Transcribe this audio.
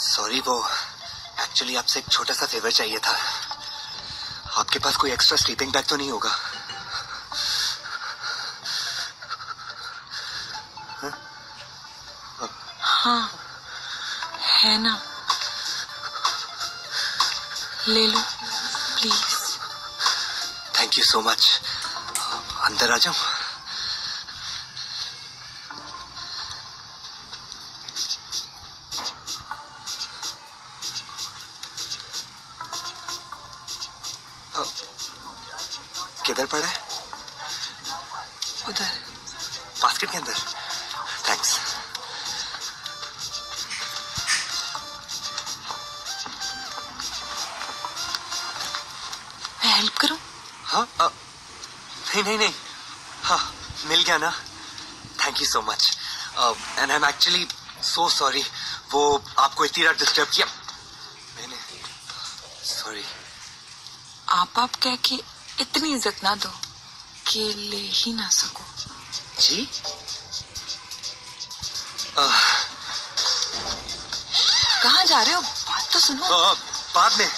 Sorry वो actually आपसे एक छोटा सा फेवर चाहिए था। आपके पास कोई एक्स्ट्रा स्लीपिंग बैग तो नहीं होगा। हाँ है ना? ले लो please thank you so much अंदर आ जाऊँ? किधर पड़ा है? उधर। बास्केट के अंदर। थैंक्स मैं हेल्प करूँ? हाँ अ, नहीं नहीं नहीं। हाँ मिल गया ना। Thank you so much and I am actually so sorry वो आपको इतनी रात डिस्टर्ब किया। मैंने सॉरी आप आप कह के इतनी इज़्ज़त ना दो कि ले ही ना सको। जी? कहा जा रहे हो? बात तो सुनो। आ, बाद में।